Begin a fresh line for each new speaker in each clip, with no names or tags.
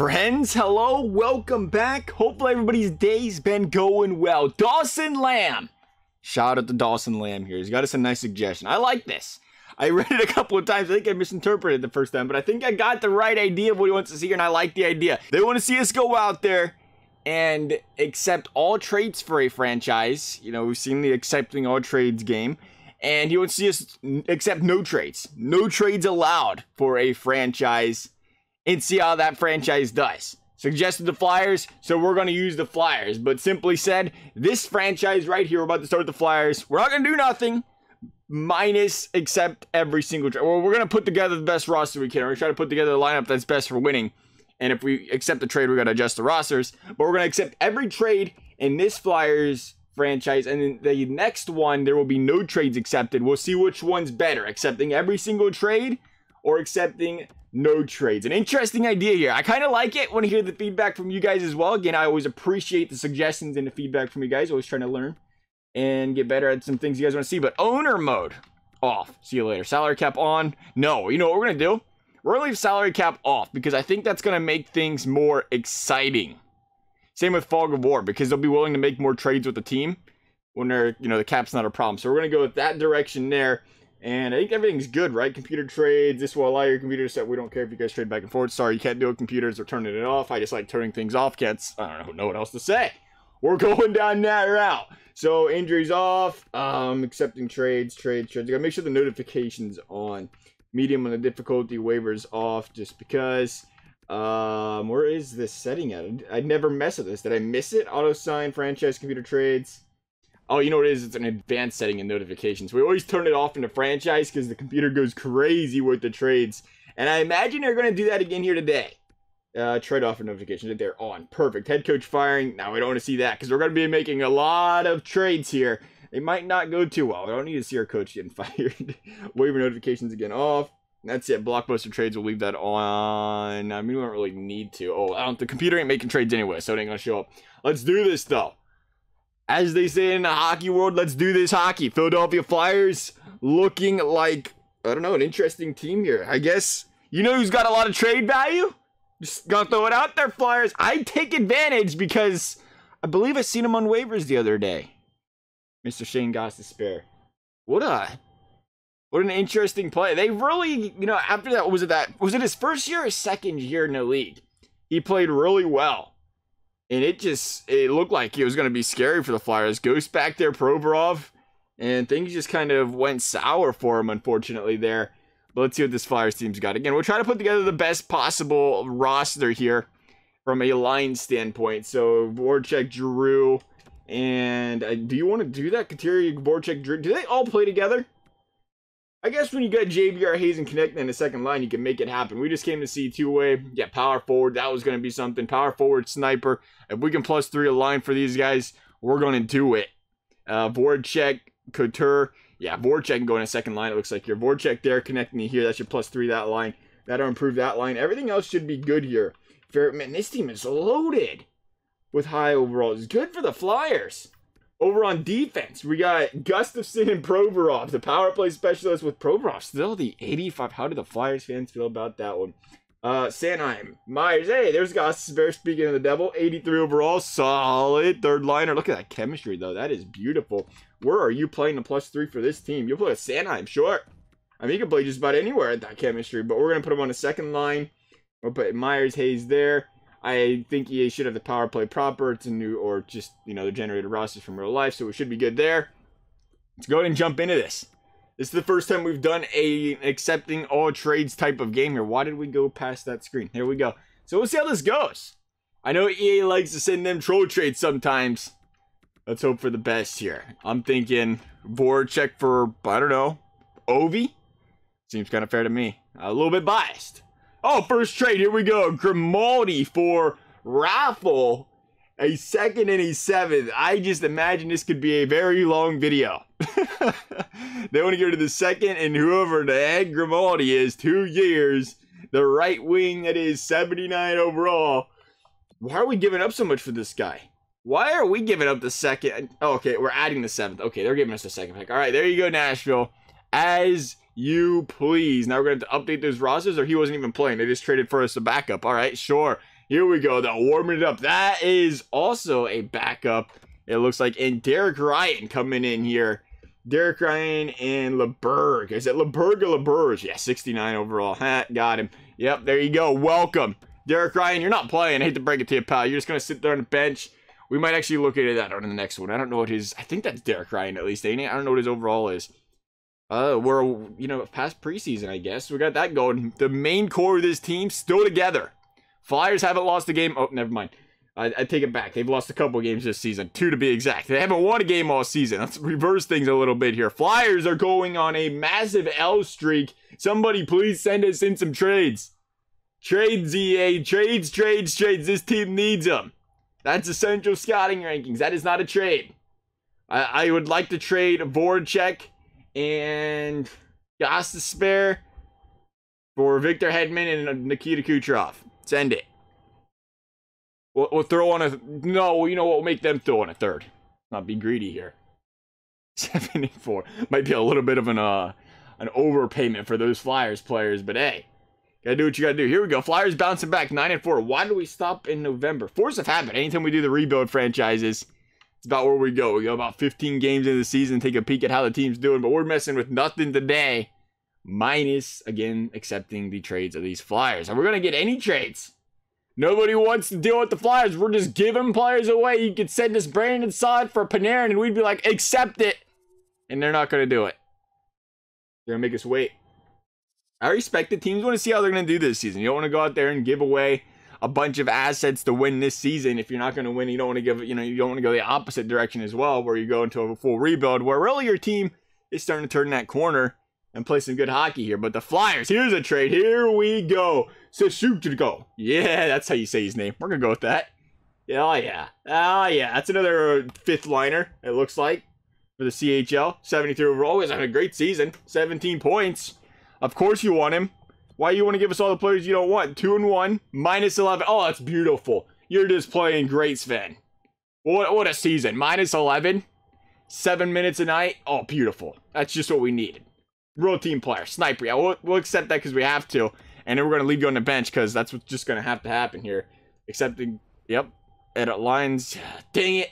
Friends, hello, welcome back. Hopefully everybody's day's been going well. Dawson Lamb. Shout out to Dawson Lamb here. He's got us a nice suggestion. I like this. I read it a couple of times. I think I misinterpreted the first time, but I think I got the right idea of what he wants to see here, and I like the idea. They want to see us go out there and accept all trades for a franchise. You know, we've seen the accepting all trades game. And he wants to see us accept no trades. No trades allowed for a franchise and see how that franchise does. Suggested the Flyers, so we're going to use the Flyers. But simply said, this franchise right here, we're about to start the Flyers. We're not going to do nothing minus accept every single trade. Well, we're going to put together the best roster we can. We're going to try to put together the lineup that's best for winning. And if we accept the trade, we're going to adjust the rosters. But we're going to accept every trade in this Flyers franchise. And the next one, there will be no trades accepted. We'll see which one's better, accepting every single trade or accepting no trades. An interesting idea here. I kind of like it when I hear the feedback from you guys as well. Again, I always appreciate the suggestions and the feedback from you guys. Always trying to learn and get better at some things you guys want to see. But owner mode off. See you later. Salary cap on. No. You know what we're going to do? We're going to leave salary cap off because I think that's going to make things more exciting. Same with Fog of War because they'll be willing to make more trades with the team when they're, you know, the cap's not a problem. So we're going to go with that direction there. And I think everything's good, right? Computer trades. This will allow your computer to set. We don't care if you guys trade back and forth. Sorry, you can't do it. Computers are turning it off. I just like turning things off. Can't. I don't know what else to say. We're going down that route. So injuries off. Um, accepting trades, trades, trades. You gotta make sure the notifications on. Medium on the difficulty waivers off, just because. Um, where is this setting at? I never mess with this. Did I miss it? Auto sign, franchise, computer trades. Oh, you know what it is? It's an advanced setting in notifications. We always turn it off in the franchise because the computer goes crazy with the trades. And I imagine they're going to do that again here today. Uh, trade off notifications. They're on. Perfect. Head coach firing. Now we don't want to see that because we're going to be making a lot of trades here. They might not go too well. We don't need to see our coach getting fired. Waiver notifications again off. That's it. Blockbuster trades, we'll leave that on. I mean, we don't really need to. Oh, I don't, the computer ain't making trades anyway, so it ain't going to show up. Let's do this, though as they say in the hockey world, let's do this hockey. Philadelphia Flyers looking like, I don't know, an interesting team here. I guess, you know who's got a lot of trade value? Just gonna throw it out there, Flyers. I take advantage because I believe I seen him on waivers the other day. Mr. Shane Gostisbehere. What a what an interesting play. They really, you know, after that, was it that was it his first year or second year in the league? He played really well and it just it looked like it was going to be scary for the Flyers. Ghost back there, Provorov, and things just kind of went sour for him, unfortunately. There, but let's see what this Flyers team's got. Again, we're trying to put together the best possible roster here from a line standpoint. So Voracek, Giroux, and uh, do you want to do that? Kateri, Voracek, Giroux, do they all play together? I guess when you got JVR Hayes, and Konecny in the second line, you can make it happen. We just came to see two-way, yeah, power forward. That was going to be something. Power forward, sniper. If we can plus three a line for these guys, we're going to do it. Uh, Voracek, Couture. Yeah, Voracek can go in a second line. It looks like your Voracek there connecting here. That should plus three that line. That'll improve that line. Everything else should be good here. Fair, man, this team is loaded with high overall. It's good for the Flyers. Over on defense, we got Gustafsson and Provorov, the power play specialist with Provorov. Still the 85. How do the Flyers fans feel about that one? Uh, Sanheim, Myers. Hey, there's Gustafsson speaking of the devil. 83 overall, solid third liner. Look at that chemistry, though. That is beautiful. Where are you playing the plus three for this team? You'll play a Sanheim, sure. I mean, you can play just about anywhere at that chemistry, but we're going to put him on the second line. We'll put Myers, Hayes there. I think EA should have the power play proper. It's a new, or just, you know, the generated rosters from real life, so it should be good there. Let's go ahead and jump into this. This is the first time we've done a accepting all trades type of game here. Why did we go past that screen? Here we go. So we'll see how this goes. I know EA likes to send them troll trades sometimes. Let's hope for the best here. I'm thinking Voracek for, I don't know, Ovi? Seems kind of fair to me. A little bit biased. Oh, first trade. Here we go. Grimaldi for Raffl. A second and a seventh. I just imagine this could be a very long video. they want to go to the second and whoever the heck Grimaldi is, two years. The right wing that is 79 overall. Why are we giving up so much for this guy? Why are we giving up the second? Oh, okay, we're adding the seventh. Okay, they're giving us the second pick. All right, there you go, Nashville. As you please. Now we're going to update those rosters, or he wasn't even playing. They just traded for us a backup. All right, sure. Here we go, though, warming it up. That is also a backup, it looks like. And Derek Ryan coming in here. Derek Ryan and LeBerg. Is it LeBerg or LeBerge? Yeah, 69 overall. Got him. Yep, there you go. Welcome. Derek Ryan, you're not playing. I hate to break it to you, pal. You're just going to sit there on the bench. We might actually look at that on the next one. I don't know what his... I think that's Derek Ryan, at least, ain't it? I don't know what his overall is. Uh, we're, you know, past preseason, I guess. We got that going. The main core of this team still together. Flyers haven't lost a game. Oh, never mind. I, I take it back. They've lost a couple games this season. Two to be exact. They haven't won a game all season. Let's reverse things a little bit here. Flyers are going on a massive L streak. Somebody please send us in some trades. Trades, EA. Trades, trades, trades. This team needs them. That's essential scouting rankings. That is not a trade. I, I would like to trade Voracek and Gostisbehere for Victor Hedman and Nikita Kucherov. Send it. We'll, we'll, throw on a no. You know what? We'll make them throw on a third. Not be greedy here. Seventy-four might be a little bit of an uh an overpayment for those Flyers players, but hey, gotta do what you gotta do. Here we go. Flyers bouncing back nine and four. Why do we stop in November? Force of habit. Anytime we do the rebuild franchises, it's about where we go. We go about 15 games in the season, take a peek at how the team's doing, but we're messing with nothing today. Minus, again, accepting the trades of these Flyers. Are we going to get any trades? Nobody wants to deal with the Flyers. We're just giving players away. You could send us Brandon Saad for Panarin, and we'd be like, accept it. And they're not going to do it. They're going to make us wait. I respect the teams want to see how they're going to do this season. You don't want to go out there and give away a bunch of assets to win this season. If you're not going to win, you don't want to give, you know, you don't want to go the opposite direction as well, where you go into a full rebuild, where really your team is starting to turn that corner and play some good hockey here. But the Flyers, here's a trade. Here we go. So to go. Yeah, that's how you say his name. We're gonna go with that. Oh yeah. Oh yeah. That's another fifth liner, it looks like. For the CHL. 73 overall. He's having a great season. 17 points. Of course you want him. Why you want to give us all the players you don't want? Two and one, minus 11. Oh, that's beautiful. You're just playing great, Sven. What, what a season. Minus 11. Seven minutes a night. Oh, beautiful. That's just what we needed. Real team player. Sniper. Yeah, we'll, we'll accept that because we have to. And then we're going to leave you on the bench because that's what's just going to have to happen here. Accepting. Yep. Edit lines. Dang it.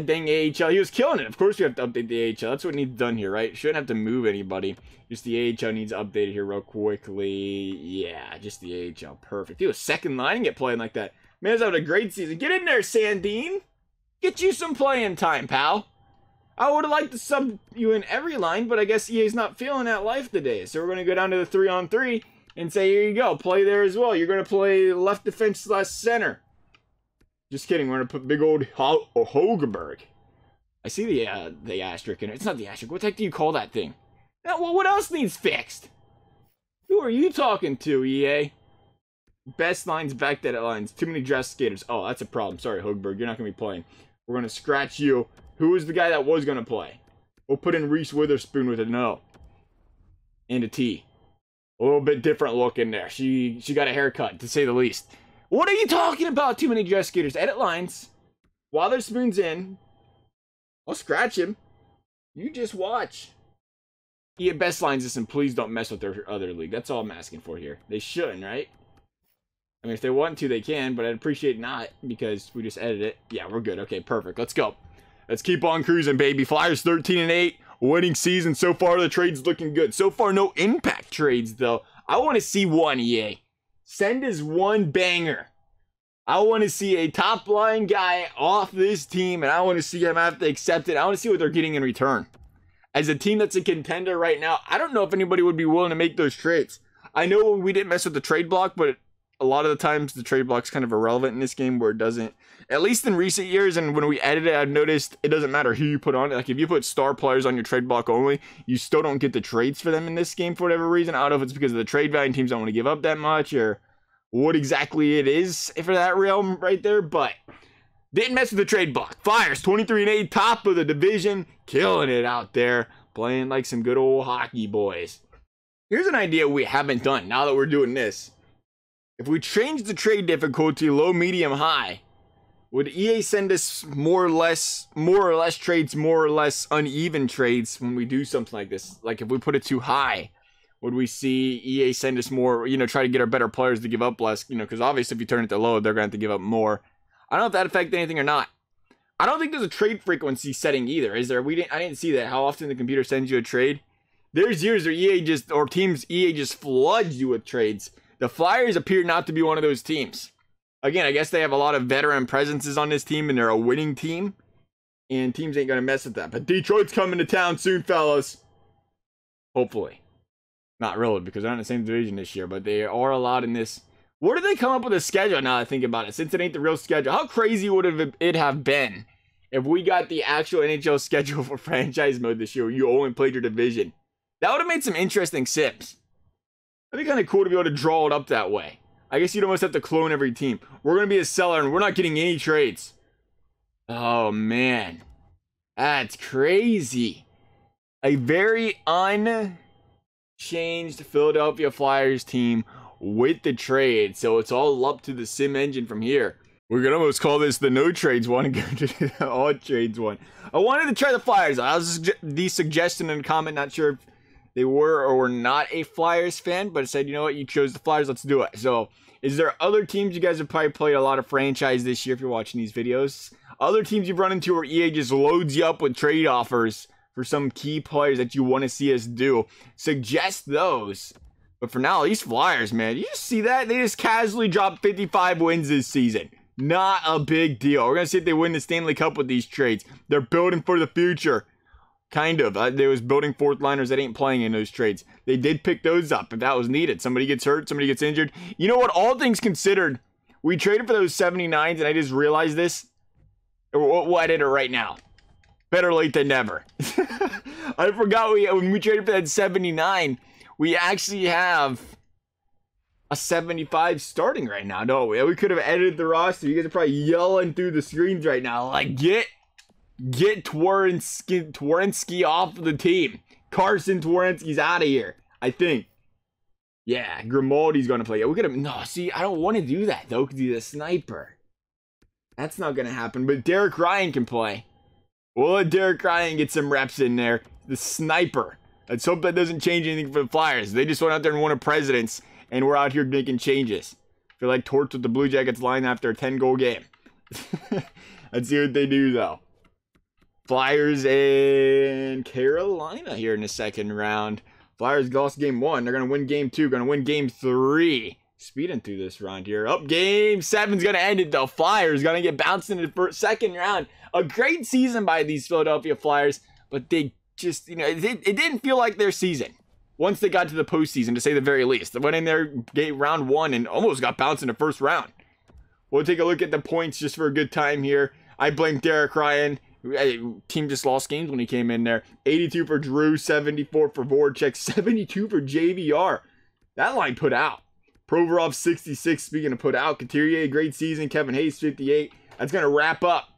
Dang AHL. He was killing it. Of course, we have to update the AHL. That's what needs done here, right? Shouldn't have to move anybody. Just the AHL needs updated here real quickly. Yeah, just the AHL. Perfect. He was second line and get playing like that. Man, Man's having a great season. Get in there, Sandine. Get you some playing time, pal. I would have liked to sub you in every line, but I guess EA's not feeling that life today. So we're going to go down to the three on three and say, here you go. Play there as well. You're going to play left defense slash center. Just kidding. We're gonna put big old Ho Hogeberg. I see the uh, the asterisk in it. It's not the asterisk. What the heck do you call that thing? Now, well, what else needs fixed? Who are you talking to, EA? Best lines, back that lines. Too many dress skaters. Oh, that's a problem. Sorry, Hogeberg. You're not gonna be playing. We're gonna scratch you. Who was the guy that was gonna play? We'll put in Reese Witherspoon with a no. And a T. A little bit different look in there. She she got a haircut, to say the least. What are you talking about? Too many dress skaters. Edit lines. While spoons in, I'll scratch him. You just watch. Yeah, best lines this and please don't mess with their other league. That's all I'm asking for here. They shouldn't, right? I mean, if they want to, they can, but I'd appreciate not because we just edit it. Yeah, we're good. Okay, perfect. Let's go. Let's keep on cruising, baby. Flyers 13 and 8. Winning season so far. The trade's looking good. So far, no impact trades, though. I want to see one, EA. Send us one banger. I want to see a top line guy off this team, and I want to see him have to accept it. I want to see what they're getting in return. As a team that's a contender right now, I don't know if anybody would be willing to make those trades. I know we didn't mess with the trade block, but a lot of the times the trade block's kind of irrelevant in this game where it doesn't. At least in recent years, and when we edit it, I've noticed it doesn't matter who you put on it. Like if you put star players on your trade block only, you still don't get the trades for them in this game for whatever reason. I don't know if it's because of the trade value teams don't want to give up that much or what exactly it is for that realm right there, but didn't mess with the trade block. fires 23 and 8, top of the division, killing it out there, playing like some good old hockey boys. Here's an idea we haven't done now that we're doing this. If we change the trade difficulty low, medium, high, would EA send us more or less more or less trades, more or less uneven trades when we do something like this? Like if we put it too high, would we see EA send us more, you know, try to get our better players to give up less, you know, because obviously if you turn it to low, they're going to have to give up more. I don't know if that affects anything or not. I don't think there's a trade frequency setting either, is there? We didn't. I didn't see that. How often the computer sends you a trade? There's years where EA just or teams EA just floods you with trades. The Flyers appear not to be one of those teams. Again, I guess they have a lot of veteran presences on this team, and they're a winning team, and teams ain't gonna mess with that. But Detroit's coming to town soon, fellas. Hopefully. Not really, because they're in the same division this year, but they are allowed in this. Where did they come up with a schedule now I think about it? Since it ain't the real schedule. How crazy would it have been if we got the actual NHL schedule for franchise mode this year you only played your division? That would have made some interesting sips. That'd be kind of cool to be able to draw it up that way. I guess you'd almost have to clone every team. We're going to be a seller and we're not getting any trades. Oh, man. That's crazy. A very unchanged Philadelphia Flyers team with the trade. So it's all up to the sim engine from here. We're gonna almost call this the no trades one and go to the all trades one. I wanted to try the Flyers. I was the suggestion in a comment, not sure if they were or were not a Flyers fan, but said, you know what, you chose the Flyers, let's do it. So is there other teams you guys have probably played a lot of franchise this year if you're watching these videos? Other teams you've run into where EA just loads you up with trade offers for some key players that you want to see us do. Suggest those. But for now, these Flyers, man, you just see that? They just casually dropped 55 wins this season. Not a big deal. We're going to see if they win the Stanley Cup with these trades. They're building for the future. Kind of. Uh, they was building fourth liners that ain't playing in those trades. They did pick those up if that was needed. Somebody gets hurt, somebody gets injured. You know what? All things considered, we traded for those 79s, and I just realized this. We'll, we'll edit it right now. Better late than never. I forgot we when we traded for that 79, we actually have a 75 starting right now, don't we? We could have edited the roster. You guys are probably yelling through the screens right now. Like, get get Twarynski, Twarynski off the team. Carsen Twarynski's out of here, I think. Yeah, Grimaldi's going to play. Yeah, we could have. No, see, I don't want to do that, though, because he's a sniper. That's not going to happen. But Derek Ryan can play. We'll let Derek Ryan get some reps in there. The sniper. Let's hope that doesn't change anything for the Flyers. They just went out there and won a presidents, and we're out here making changes. Feel like torch with the Blue Jackets line after a 10 goal game. Let's see what they do, though. Flyers and Carolina here in the second round. Flyers lost game one. They're going to win game two. Going to win game three. Speeding through this round here. Up game seven's going to end it The Flyers going to get bounced in the first, second round. A great season by these Philadelphia Flyers, but they just, you know, it, it didn't feel like their season once they got to the postseason, to say the very least. They went in there, gave round one, and almost got bounced in the first round. We'll take a look at the points just for a good time here. I blame Derek Ryan. Team just lost games when he came in there. 82 for Giroux, 74 for Voracek, 72 for JVR. That line put out. Provorov 66, speaking of put out. Couturier, great season. Kevin Hayes, 58. That's going to wrap up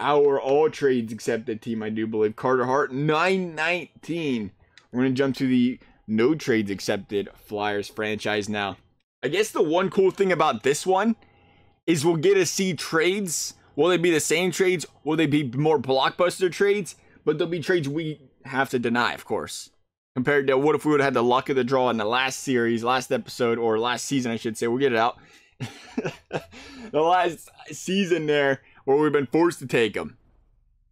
our all trades accepted team, I do believe. Carter Hart, 919. We're going to jump to the no trades accepted Flyers franchise now. I guess the one cool thing about this one is we'll get to see trades. Will they be the same trades? Will they be more blockbuster trades? But they'll be trades we have to deny, of course. Compared to what if we would have had the luck of the draw in the last series, last episode, or last season, I should say. We'll get it out. the last season there where we've been forced to take them.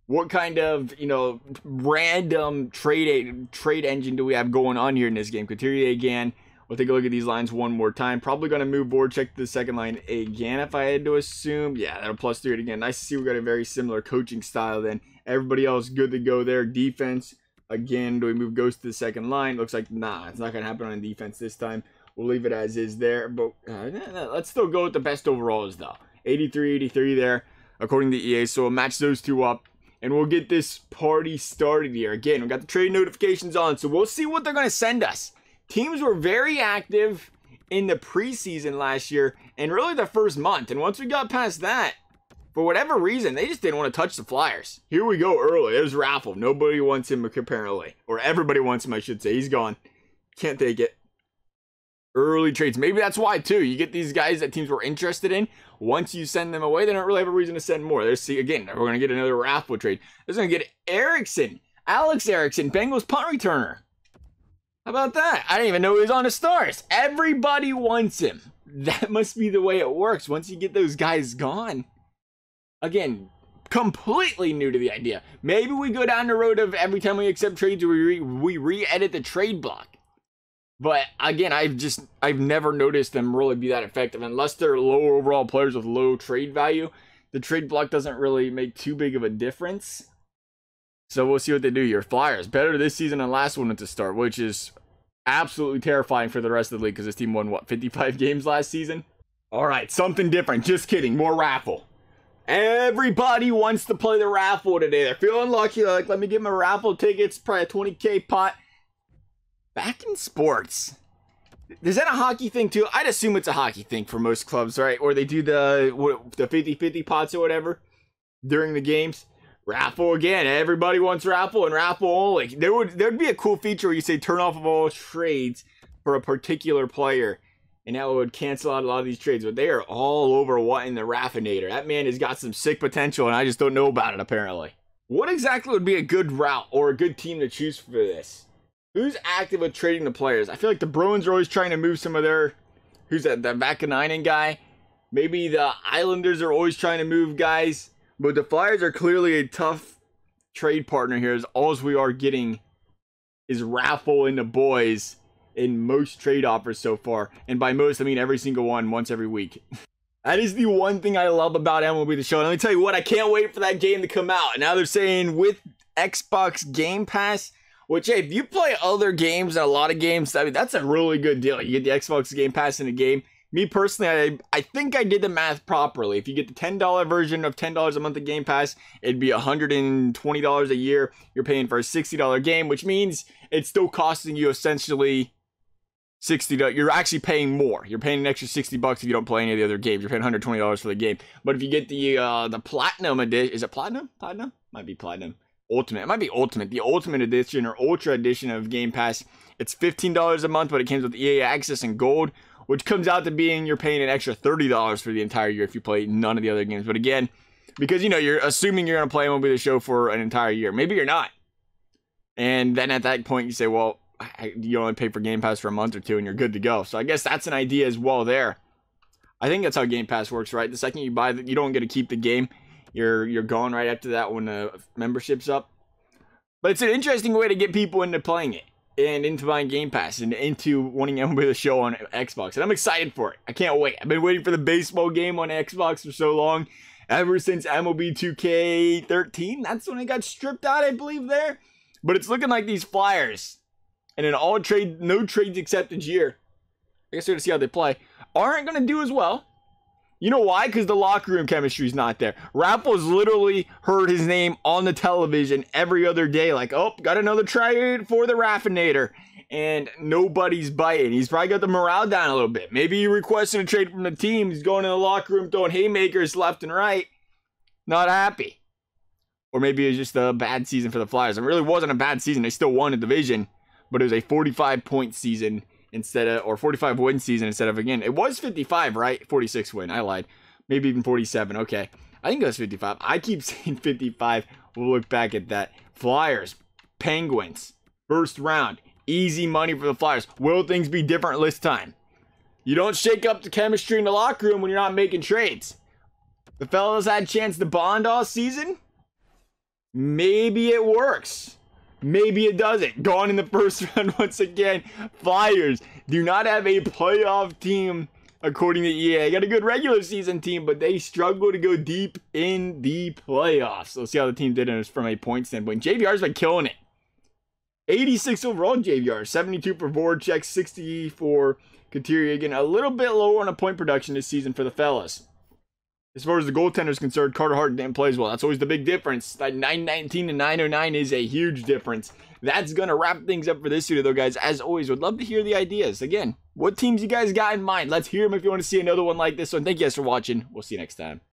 What kind of you know random trade trade engine do we have going on here in this game? Couturier again. We'll take a look at these lines one more time. Probably going to move Voracek to the second line again if I had to assume. Yeah, that'll plus three it again. Nice to see we got a very similar coaching style then. Everybody else good to go there. Defense, again, do we move Ghost to the second line? Looks like, nah, it's not going to happen on defense this time. We'll leave it as is there. But uh, let's still go with the best overalls, though. 83, 83 there according to EA. So we'll match those two up and we'll get this party started here. Again, we got the trade notifications on, so we'll see what they're going to send us. Teams were very active in the preseason last year and really the first month. And once we got past that, for whatever reason, they just didn't want to touch the Flyers. Here we go early. There's Raffl. Nobody wants him apparently. Or everybody wants him, I should say. He's gone. Can't take it early trades. Maybe that's why too. You get these guys that teams were interested in. Once you send them away, they don't really have a reason to send more. There's see again, we're gonna get another Raffl trade. They're gonna get Erickson, Alex Erickson, Bengals punt returner. How about that? I didn't even know he was on the stars. Everybody wants him. That must be the way it works. Once you get those guys gone, again, completely new to the idea. Maybe we go down the road of every time we accept trades, we re- we re-edit the trade block. But again, I've just I've never noticed them really be that effective unless they're low overall players with low trade value. The trade block doesn't really make too big of a difference. So we'll see what they do Your Flyers better this season than last one at the start, which is absolutely terrifying for the rest of the league because this team won what 55 games last season. All right, something different. Just kidding. More raffle. Everybody wants to play the raffle today. They're feeling lucky. They're like, let me get my raffle tickets. Probably a 20k pot. Back in sports. Is that a hockey thing too? I'd assume it's a hockey thing for most clubs, right? Or they do the the 50-50 pots or whatever during the games. Raffle again. Everybody wants raffle and raffle only. There would there'd be a cool feature where you say turn off of all trades for a particular player and that would cancel out a lot of these trades. But they are all over wanting the Raffinator. That man has got some sick potential, and I just don't know about it apparently. What exactly would be a good route or a good team to choose for this? Who's active with trading the players? I feel like the Bruins are always trying to move some of their. Who's that? That Vaakanainen guy. Maybe the Islanders are always trying to move guys, but the Flyers are clearly a tough trade partner here. As all we are getting is raffle in the boys in most trade offers so far. And by most, I mean every single one once every week. that is the one thing I love about MLB The Show. And let me tell you what, I can't wait for that game to come out. Now they're saying with Xbox Game Pass, which, hey, if you play other games and a lot of games, I mean, that's a really good deal. You get the Xbox Game Pass in a game. Me personally, I, I think I did the math properly. If you get the $10 version of $10 a month of Game Pass, it'd be $120 a year. You're paying for a $60 game, which means it's still costing you essentially 60 you're actually paying more. You're paying an extra 60 bucks if you don't play any of the other games. You're paying 120 dollars for the game. But if you get the uh the platinum edition is it platinum? Platinum? Might be platinum. Ultimate it might be ultimate. The ultimate edition or ultra edition of game pass it's $15 a month but it comes with ea access and gold which comes out to being you're paying an extra $30 for the entire year if you play none of the other games but again because you know you're assuming you're going to play MLB the show for an entire year maybe you're not and then at that point you say well you only pay for Game Pass for a month or two and you're good to go. So I guess that's an idea as well there. I think that's how Game Pass works, right? The second you buy it, you don't get to keep the game. You're you're going right after that when the membership's up. But it's an interesting way to get people into playing it and into buying Game Pass and into wanting MLB the show on Xbox. And I'm excited for it. I can't wait. I've been waiting for the baseball game on Xbox for so long. Ever since MLB 2K13. That's when it got stripped out, I believe, there. But it's looking like these Flyers and an all trade, no trades accepted year, I guess we're gonna see how they play, aren't gonna do as well. You know why? Because the locker room chemistry is not there. Raffl's literally heard his name on the television every other day, like, oh, got another trade for the Raffinator. And nobody's biting. He's probably got the morale down a little bit. Maybe he requested a trade from the team. He's going in the locker room throwing haymakers left and right. Not happy. Or maybe it was just a bad season for the Flyers. It really wasn't a bad season. They still won a division but it was a 45 point season instead of or 45 win season instead of again. It was 55 right? 46 win. I lied. Maybe even 47 okay. I think it was 55 i keep saying 55 we'll look back at that. Flyers penguins first round. Easy money for the flyers. Will things be different this time? You don't shake up the chemistry in the locker room when you're not making trades. The fellas had a chance to bond all season? Maybe it works Maybe it doesn't. Gone in the first round once again. Flyers do not have a playoff team according to EA. They got a good regular season team, but they struggle to go deep in the playoffs. Let's see how the team did it from a point standpoint. JVR's been killing it. 86 overall JVR, 72 for Voracek, 60 for Couturier. Again, a little bit lower on a point production this season for the fellas. As far as the goaltender is concerned, Carter Hart didn't play as well. That's always the big difference. That 919 to 909 is a huge difference. That's going to wrap things up for this video, though, guys. As always, would love to hear the ideas. Again, what teams you guys got in mind? Let's hear them if you want to see another one like this one. Thank you guys for watching. We'll see you next time.